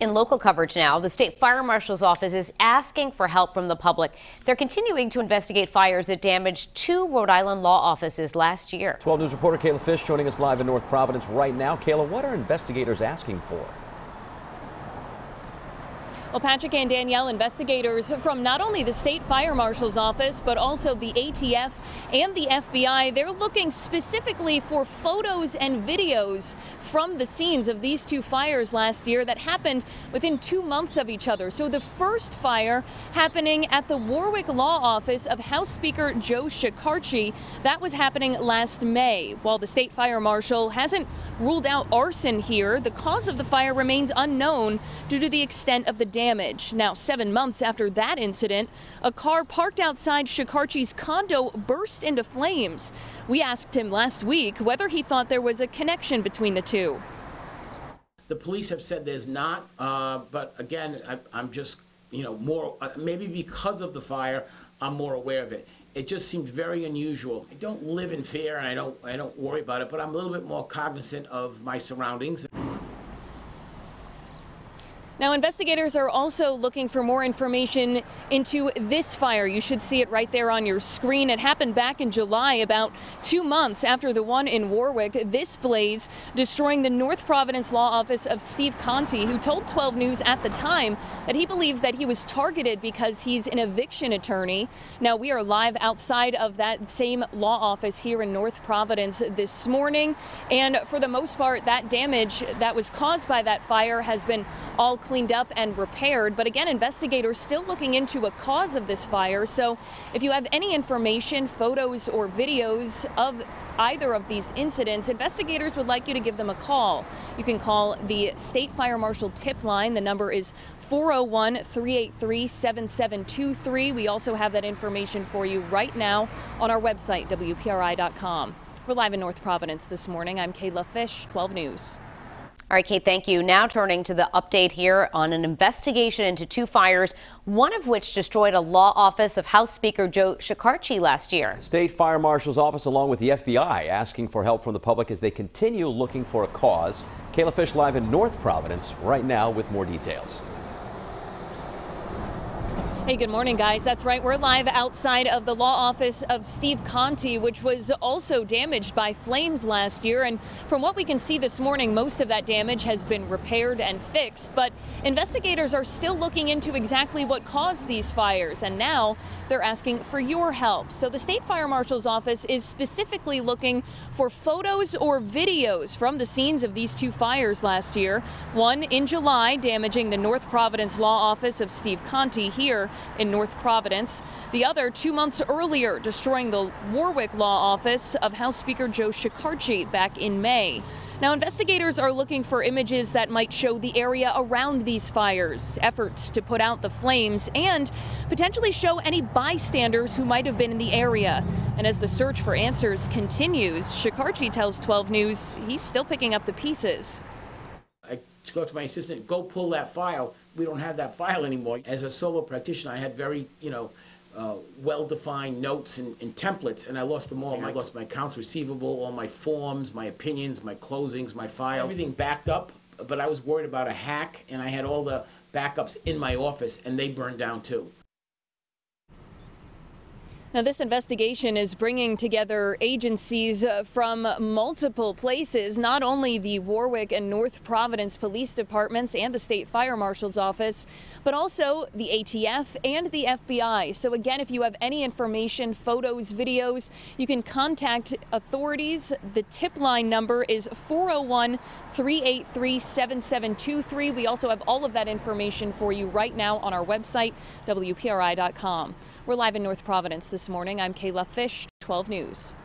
In local coverage now, the state fire marshal's office is asking for help from the public. They're continuing to investigate fires that damaged two Rhode Island law offices last year. 12 News reporter Kayla Fish joining us live in North Providence right now. Kayla, what are investigators asking for? Well, Patrick and Danielle, investigators from not only the state fire marshal's office, but also the ATF and the FBI, they're looking specifically for photos and videos from the scenes of these two fires last year that happened within two months of each other. So the first fire happening at the Warwick Law Office of House Speaker Joe Shekarchi, that was happening last May. While the state fire marshal hasn't ruled out arson here, the cause of the fire remains unknown due to the extent of the damage damage. Now, seven months after that incident, a car parked outside Shekarchi's condo burst into flames. We asked him last week whether he thought there was a connection between the two. The police have said there's not, uh, but again, I, am just, you know, more, uh, maybe because of the fire, I'm more aware of it. It just seemed very unusual. I don't live in fear and I don't, I don't worry about it, but I'm a little bit more cognizant of my surroundings. Now, investigators are also looking for more information into this fire. You should see it right there on your screen. It happened back in July, about two months after the one in Warwick. This blaze destroying the North Providence law office of Steve Conti, who told 12 News at the time that he believed that he was targeted because he's an eviction attorney. Now, we are live outside of that same law office here in North Providence this morning. And for the most part, that damage that was caused by that fire has been all cleaned up and repaired. But again, investigators still looking into a cause of this fire. So if you have any information, photos or videos of either of these incidents, investigators would like you to give them a call. You can call the State Fire Marshal tip line. The number is 401 383 7723. We also have that information for you right now on our website, WPRI.com. We're live in North Providence this morning. I'm Kayla Fish, 12 News. All right, Kate, thank you. Now turning to the update here on an investigation into two fires, one of which destroyed a law office of House Speaker Joe Shekarchi last year. State Fire Marshal's office along with the FBI asking for help from the public as they continue looking for a cause. Kayla Fish live in North Providence right now with more details. Hey, good morning, guys. That's right. We're live outside of the law office of Steve Conti, which was also damaged by flames last year. And from what we can see this morning, most of that damage has been repaired and fixed. But investigators are still looking into exactly what caused these fires. And now they're asking for your help. So the state fire marshal's office is specifically looking for photos or videos from the scenes of these two fires last year. One in July, damaging the North Providence law office of Steve Conti here in North Providence. The other two months earlier, destroying the Warwick Law Office of House Speaker Joe Shekarchi back in May. Now, investigators are looking for images that might show the area around these fires, efforts to put out the flames, and potentially show any bystanders who might have been in the area. And as the search for answers continues, Shekarchi tells 12 News he's still picking up the pieces. I go to my assistant, go pull that file we don't have that file anymore. As a solo practitioner, I had very, you know, uh, well-defined notes and, and, templates, and I lost them all. I lost my accounts receivable, all my forms, my opinions, my closings, my files, everything backed up. But I was worried about a hack, and I had all the backups in my office, and they burned down too. Now, this investigation is bringing together agencies uh, from multiple places, not only the Warwick and North Providence police departments and the state fire marshal's office, but also the ATF and the FBI. So, again, if you have any information, photos, videos, you can contact authorities. The tip line number is 401 383 7723. We also have all of that information for you right now on our website, WPRI.com. We're live in North Providence this morning. I'm Kayla Fish, 12 News.